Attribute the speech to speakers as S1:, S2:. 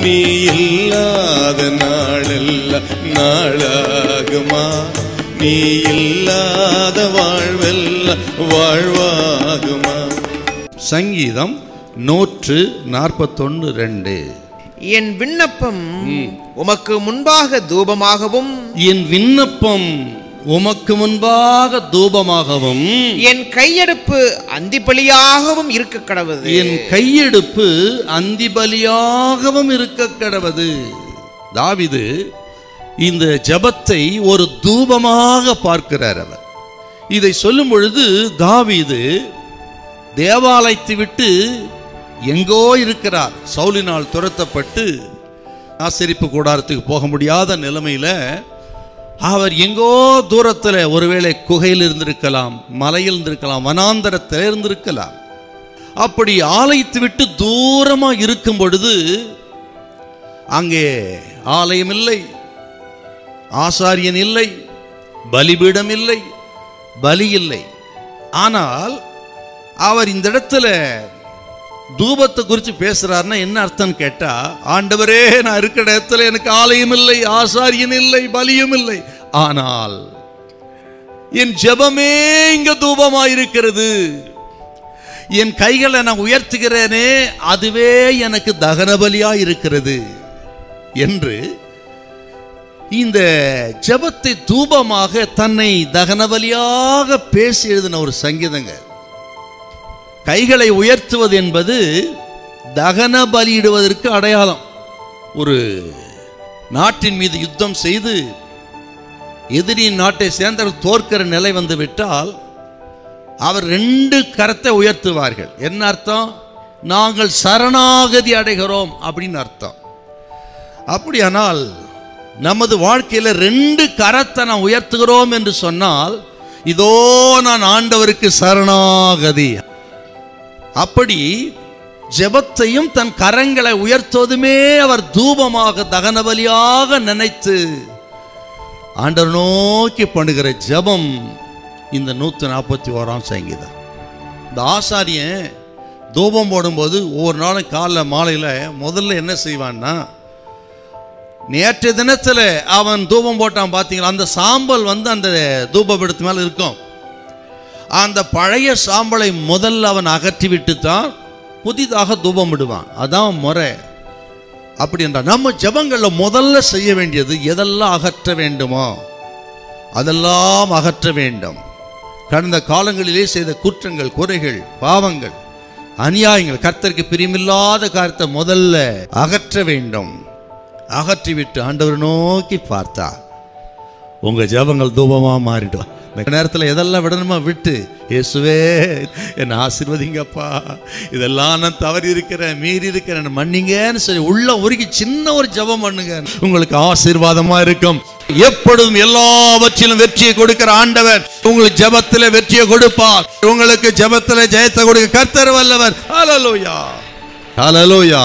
S1: நீ இல்லாத நாளெல்லாம் நாளாகுமா? நீ இல்லாத வாழ்வெல்லாம் வாழ்வாகுமா? சங்கீதம் நூற்று நாற்பத்தொன்னு ரெண்டு.
S2: என் விண்ணப்பம் உமக்கு முன்பாக தூபமாகவும்
S1: என் விண்ணப்பம் உமக்கு முன்பாக தூபமாகவும்
S2: என் கையெடுப்பு அந்திப்பலியாகவும் இருக்க கடவுது
S1: என் கையெடுப்பு அந்திபலியாகவும் இருக்க கடவது தாவிது இந்த ஜெபத்தை ஒரு தூபமாக பார்க்கிறார் அவர். இதை சொல்லும் பொழுது தாவீது தேவாலயத்தை விட்டு எங்கோ இருக்கிறார். சவுலினால் துரத்தப்பட்டு ஆசரிப்பு கூடாரத்துக்கு போக முடியாத நிலைமையில அவர் எங்கோ தூரத்தில் ஒருவேளை குகையில் இருந்திருக்கலாம் மலையில் இருந்திருக்கலாம் வனாந்தரத்தில் இருந்திருக்கலாம். அப்படி ஆலயத்தை விட்டு தூரமாக இருக்கும் பொழுது அங்கே ஆலயம் இல்லை ஆசாரியன் இல்லை பலிபீடம் இல்லை பலி இல்லை. ஆனால் அவர் இந்த இடத்துல தூபத்தை குறித்து பேசுகிறாருன்னா என்ன அர்த்தம் கேட்டால் ஆண்டவரே நான் இருக்கிற இடத்துல எனக்கு ஆலயம் இல்லை ஆசாரியன் இல்லை பலியும் இல்லை. ஆனால் என் ஜெபமே இங்கே தூபமாக இருக்கிறது என் கைகளை நான் உயர்த்துகிறேனே அதுவே எனக்கு தகனபலியாக இருக்கிறது என்று இந்த ஜெபத்தை தூபமாக தன்னை தகனபலியாக பேசி எழுதின ஒரு சங்கீதங்க. கைகளை உயர்த்துவது என்பது தகன பலியிடுவதற்கு அடையாளம். ஒரு நாட்டின் மீது யுத்தம் செய்து எதிரியின் நாட்டை சேர்ந்தவர் தோற்கிற நிலை வந்து விட்டால் அவர் ரெண்டு கரத்தை உயர்த்துவார்கள். என்ன அர்த்தம்? நாங்கள் சரணாகதி அடைகிறோம் அப்படின்னு அர்த்தம். அப்படியானால் நமது வாழ்க்கையில் ரெண்டு கரத்தை நான் உயர்த்துகிறோம் என்று சொன்னால் இதோ நான் ஆண்டவருக்கு சரணாகதி. அப்படி ஜெபத்தையும் தன் கரங்களை உயர்த்துவதுமே அவர் தூபமாக தகனபலியாக நினைத்து ஆண்டவர் நோக்கி பண்ணுகிற ஜெபம் இந்த நூற்றி நாற்பத்தி ஓராம் சங்கீதம் இந்த ஆசாரியன் தூபம் போடும்போது ஒவ்வொரு நாளும் காலைல மாலையில் முதல்ல என்ன செய்வான்னா நேற்று தினத்தில் அவன் தூபம் போட்டான் பார்த்தீங்களா அந்த சாம்பல் வந்து அந்த தூபபீடத்து மேலே இருக்கும். அந்த பழைய சாம்பலை முதல்ல அவன் அகற்றிவிட்டு தான் புதிதாக தூபம் விடுவான் அதான் முறை. அப்படி என்றால் நம்ம ஜெபங்களில் முதல்ல செய்ய வேண்டியது எதெல்லாம் அகற்ற வேண்டுமோ அதெல்லாம் அகற்ற வேண்டும். கடந்த காலங்களிலே செய்த குற்றங்கள் குறைகள் பாவங்கள் அநியாயங்கள் கர்த்தருக்கு பிரியமில்லாத காரியத்தை முதல்ல அகற்ற வேண்டும். அகற்றிவிட்டு ஆண்டவர் நோக்கி பார்த்தா உங்கள் ஜெபங்கள் தூபமாக மாறிடும். இந்த நேரத்தில் எதெல்லாம் விடணுமா விட்டு இயேசுவே என்னை ஆசிர்வதிங்கப்பா. இதெல்லாம் நான் தவறி இருக்கிறேன் மீறி இருக்கிறேன் மன்னிங்கன்னு சொல்லி உள்ள உருகி சின்ன ஒரு ஜெபம் பண்ணுங்க. உங்களுக்கு ஆசீர்வாதமா இருக்கும். எப்பொழுதும் எல்லாவற்றிலும் வெற்றியை கொடுக்கிற ஆண்டவர் உங்களுக்கு ஜபத்தில் வெற்றியை கொடுப்பார். உங்களுக்கு ஜபத்தில் ஜெயத்தை கொடுக்க கர்த்தர் வல்லவர். ஹலலோயா ஹலலோயா